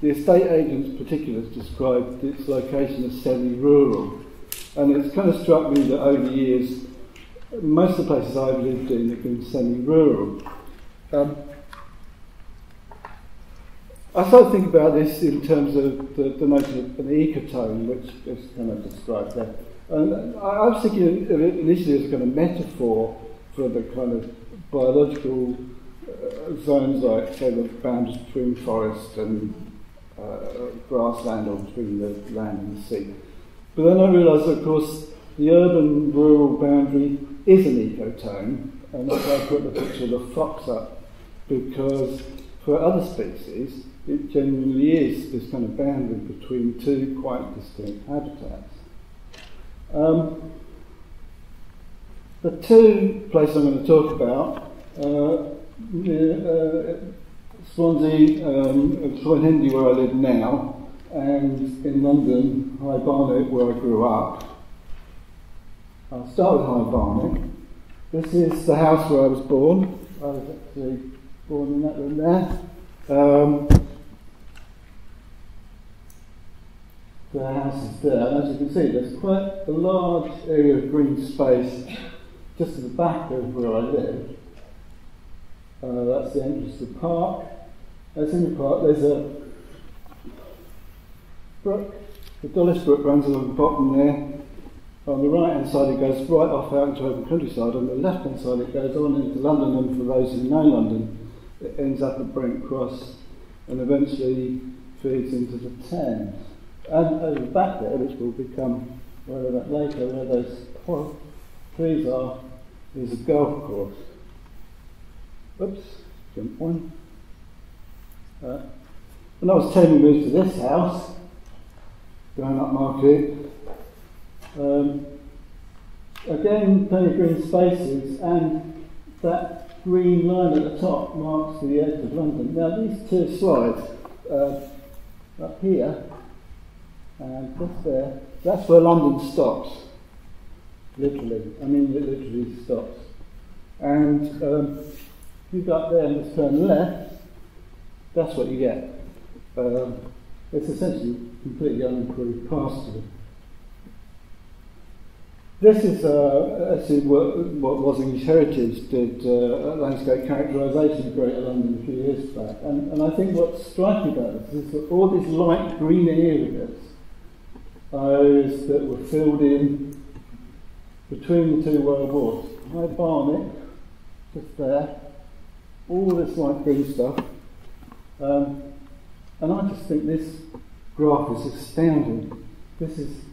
the estate agent's particulars described its location as semi-rural. And it's kind of struck me that over the years, most of the places I've lived in have been semi-rural. Um, I started thinking about this in terms of the, the notion of an ecotone, which is kind of described there. And I, I was thinking of it initially as a kind of metaphor for the kind of biological uh, zones like, say, the boundaries between forest and uh, grassland or between the land and the sea. But then I realised, of course, the urban-rural boundary is an ecotone, and that's why I put the picture of the fox up, because for other species, it genuinely is this kind of boundary between two quite distinct habitats. Um, the two places I'm going to talk about, uh, uh, Swansea, um, Hendy, where I live now, and in London, High Barnet, where I grew up. I'll start with High Barnet. This is the house where I was born. I was actually born in that room there. Um, the house is there, as you can see, there's quite a large area of green space just at the back of where I live. Uh, that's the entrance to the park. That's in the park. There's a brook. The Dollis Brook runs along the bottom there. On the right hand side, it goes right off out into open countryside. On the left hand side, it goes on into London. And for those who know London, it ends up at Brent Cross and eventually feeds into the Thames. And over the back there, which will become relevant later, where those trees are, is a golf course. Oops, jump one. Uh, when I was 10, we moved to this house, going up Market. Um, again, plenty of green spaces, and that green line at the top marks the edge of London. Now, these two slides, uh, up here, and just there, that's where London stops. Literally. I mean, it literally stops. And um, you go up there and just turn left, that's what you get. Um, it's essentially completely unimproved pasture. This is uh, actually what, what was Heritage did uh, landscape characterisation of Greater London a few years back. And, and I think what's striking about this is that all these light green areas areas that were filled in between the two world wars. High Barnet, just there, all this light green stuff. Um, and I just think this graph is astounding. This is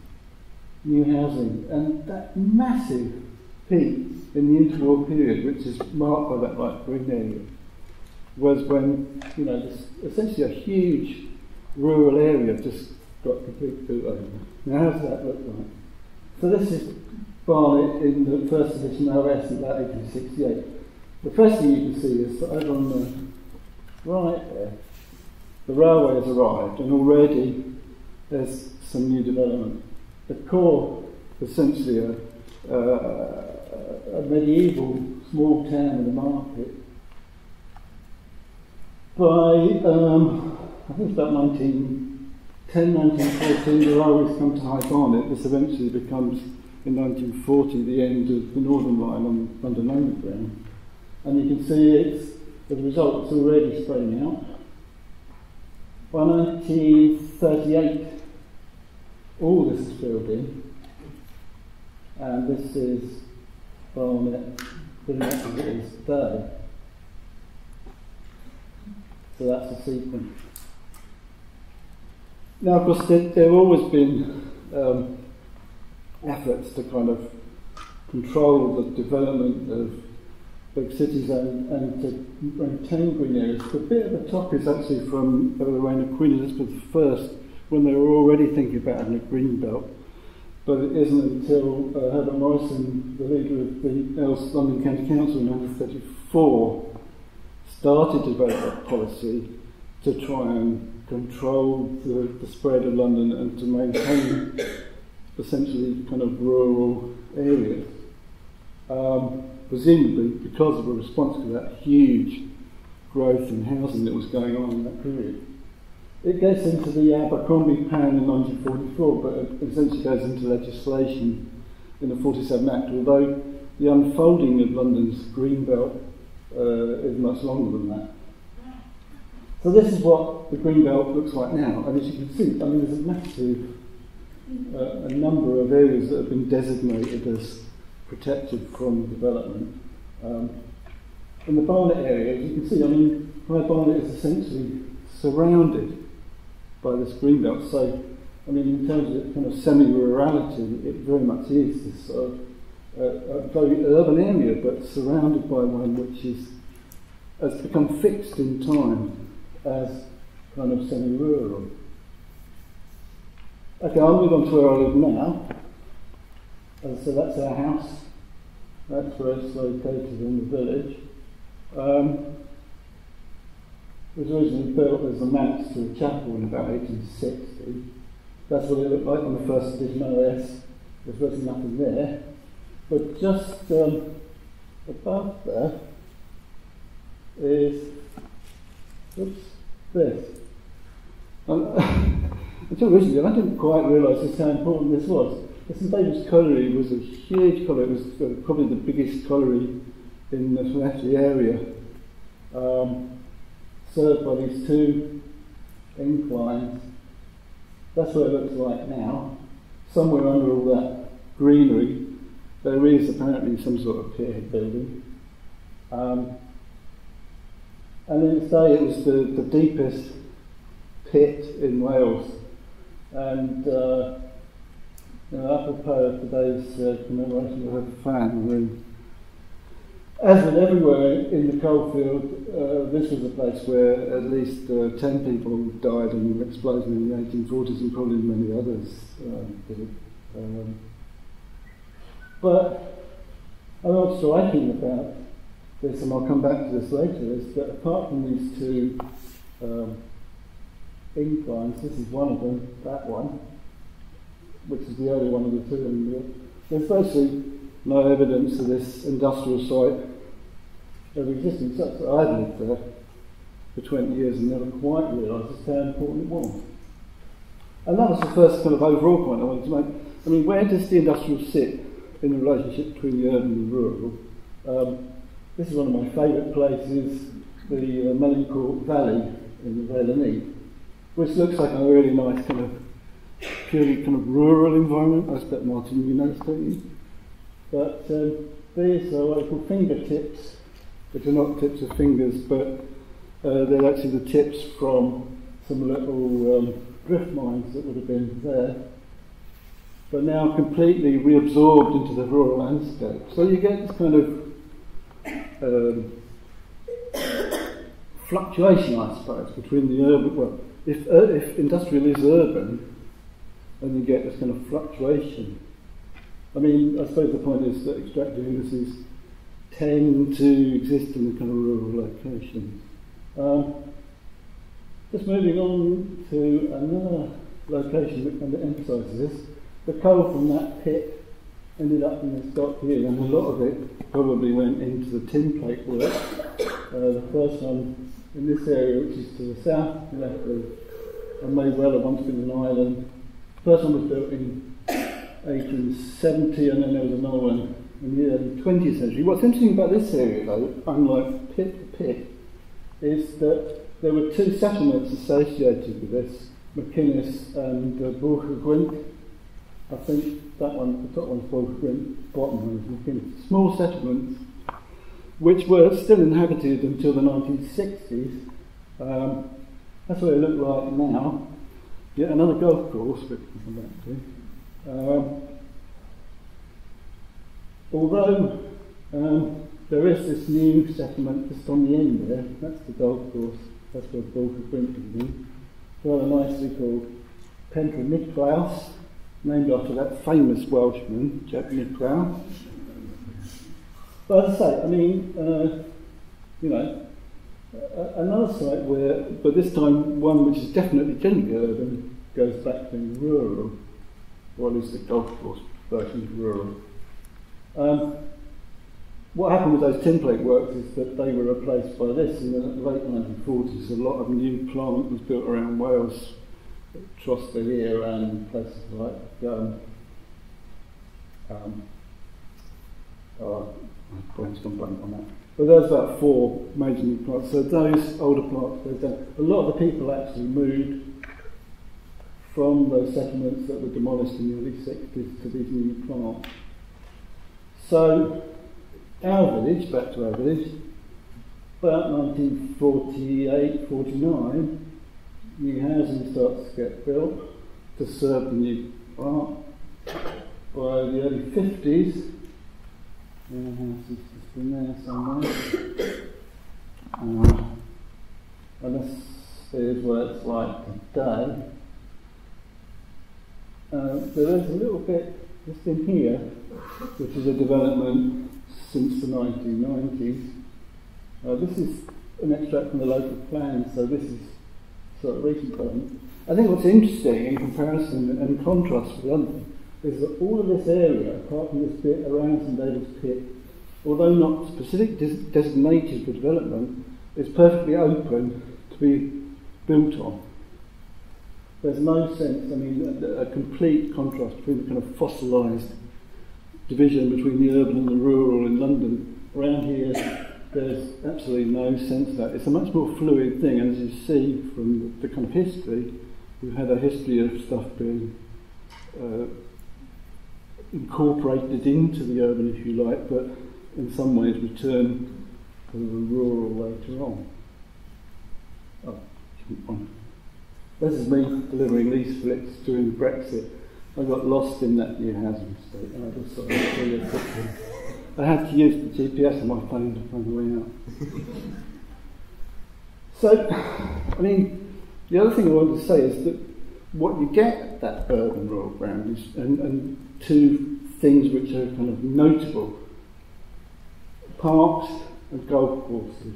new housing. And that massive peak in the interwar period, which is marked by that light green area, was when, you know, this essentially a huge rural area just got completely boot over. Now, how does that look like? So this is Barnet in the first edition OS in about 1868. The first thing you can see is that over on the right there, the railway has arrived and already there's some new development. The core, is essentially a, a, a medieval small town with a market. By, um, I think about 19 10, 1914, the railways come to High Barnet. This eventually becomes, in 1940, the end of the Northern Line on London Underground. And you can see it's, as results result, already spreading out. By 1938, all this is filled in. And this is from the it is. So that's the sequence. Now, of course, there, there have always been um, efforts to kind of control the development of big cities and, and to maintain green areas. The bit at the top is actually from the reign of Queen Elizabeth I, when they were already thinking about having a green belt. But it isn't until uh, Herbert Morrison, the leader of the London County Council in 1934, started to develop that policy to try and control the, the spread of London and to maintain essentially kind of rural areas. Um, presumably because of a response to that huge growth in housing that was going on in that period. It gets into the Abercrombie plan in 1944, but it essentially goes into legislation in the 47 Act, although the unfolding of London's green belt uh, is much longer than that. So this is what the green belt looks like now, and as you can see, I mean, there's a massive uh, a number of areas that have been designated as protected from development. Um, in the Barnet area, as you can see, I mean, High Barnet is essentially surrounded by this green belt. So, I mean, in terms of kind of semi-rurality, it very much is this sort of uh, a very urban area, but surrounded by one which is has become fixed in time as kind of semi-rural. Okay, I'll move on to where I live now. So that's our house. That's where it's located in the village. Um, it was originally built as a manse to a chapel in about 1860. That's what it looked like on the first edition OS. There's really nothing there. But just um, above there is oops, this. until recently, I didn't quite realise just how important this was. The St David's Colliery was a huge colliery. It was probably the biggest colliery in the Llanelli area. Um, served by these two inclines. That's what it looks like now. Somewhere under all that greenery, there is apparently some sort of pierhead building. Um, and in its day, it was the, the deepest pit in Wales. And uh, know, apropos of today's uh, commemoration of Aberfan, I as with everywhere in the coalfield, uh, this was a place where at least uh, 10 people died in an explosion in the 1840s and probably many others uh, did. Um, but I know what's striking about this, and I'll come back to this later, is that apart from these two um, inclines, this is one of them, that one, which is the only one of the two in the there's basically no evidence of this industrial site of existence. That's, I've lived there for 20 years and never quite realised just how important it was. And that was the first kind of overall point I wanted to make. I mean, where does the industrial sit in the relationship between the urban and the rural? Um, this is one of my favourite places, the uh, Melincourt Valley in the Vale of which looks like a really nice kind of purely kind of rural environment. I expect Martin, you noticed, don't? But um, these are what I call fingertips, which are not tips of fingers, but uh, they're actually the tips from some little um, drift mines that would have been there, but now completely reabsorbed into the rural landscape. So you get this kind of um, fluctuation, I suppose, between the urban. Well, if, uh, if industrial is urban, then you get this kind of fluctuation. I mean, I suppose the point is that extractive industries tend to exist in the kind of rural locations. Um, just moving on to another location that kind of emphasises this. The coal from that pit ended up in the stock here, and a lot of it probably went into the tin plate work. Uh, the first one in this area, which is to the south left of, and may well have once been an island. First one was built in 1870, and then there was another one in the early 20th century. What's interesting about this area, though, unlike Pit to Pit, is that there were two settlements associated with this, Machynys and uh. I think that one, the top one's Gwent, bottom one is Machynys. Small settlements which were still inhabited until the 1960s. Um, that's what it looked like now. Yet another golf course, which we can come back to. Um, although um, there is this new settlement just on the end there, that's the golf course, that's where Bolter Brink is in, rather nicely called Pentre Nicklaus, named after that famous Welshman, Jack Nicklaus. But as I say, I mean, uh, you know, another site where, but this time one which is definitely generally urban, goes back to rural, or at least the golf course version is rural. Um, what happened with those tin plate works is that they were replaced by this in the late 1940s. A lot of new plant was built around Wales, Trostre and places like um, um, oh, my brain's gone blank on that. But there's about four major new plots. So those older plants, a lot of the people actually moved from those settlements that were demolished in the early 60s to these new plots. So our village, back to our village, about 1948, 49, new housing starts to get built to serve the new plant. By the early 50s, the house been there somewhere. Uh, this is what it's like today. Uh, there is a little bit just in here, which is a development since the 1990s. Uh, this is an extract from the local plan, so this is sort of recent. I think what's interesting in comparison and contrast with London is that all of this area, apart from this bit around St David's Pit, although not specifically des- designated for development, is perfectly open to be built on. There's no sense, I mean, a, a complete contrast between the kind of fossilised division between the urban and the rural in London. Around here, there's absolutely no sense of that. It's a much more fluid thing, and as you see from the, the kind of history, we've had a history of stuff being uh, incorporated into the urban, if you like, but in some ways return to the rural later on. Oh, this is me delivering these flips during Brexit. I got lost in that new housing estate and I just sort of it quickly. I had to use the GPS on my phone to find the way out. so, I mean, the other thing I wanted to say is that what you get at that urban rural ground is, and, and two things which are kind of notable parks and golf courses.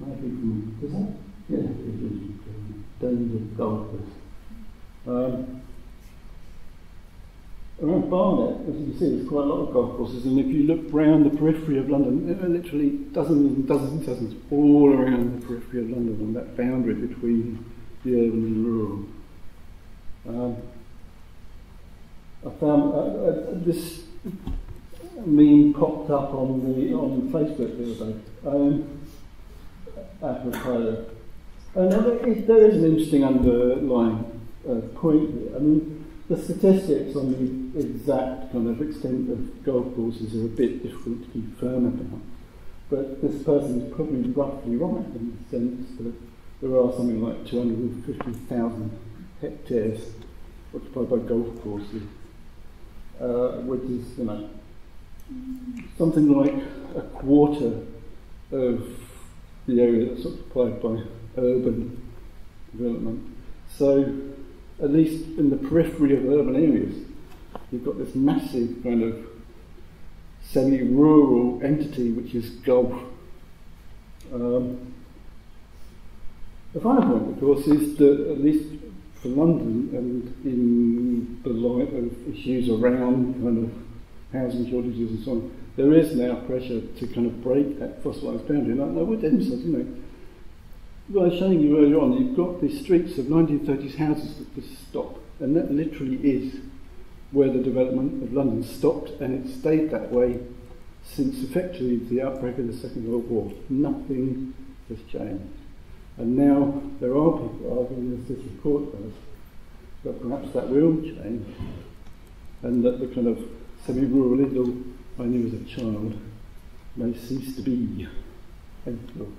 I think, is that? Yeah, dozens of golfers. Um, around Barnet, as you can see, there's quite a lot of golf courses, and if you look round the periphery of London, there are literally dozens and dozens and dozens all around the periphery of London on that boundary between the urban and rural. Um, I found uh, uh, this meme popped up on the on Facebook the other day. Um, apropos and it, there is an interesting underlying uh, point here. I mean, the statistics on the exact kind of extent of golf courses are a bit difficult to be firm about. But this person is probably roughly right in the sense that there are something like 250,000 hectares occupied by golf courses, uh, which is, you know, something like a quarter of the area that's occupied by urban development. So, at least in the periphery of urban areas, you've got this massive kind of semi rural entity which is golf. Um, the final point, of course, is that at least for London and in the light of issues around kind of housing shortages and so on, there is now pressure to kind of break that fossilised boundary. And I, I would emphasise, you know, well, I was showing you earlier on, you've got these streets of 1930s houses that just stop, and that literally is where the development of London stopped, and it stayed that way since effectively the outbreak of the Second World War. Nothing has changed. And now there are people arguing, as this report does, that perhaps that will change, and that the kind of semi-rural idyll I knew as a child may cease to be. Thank you.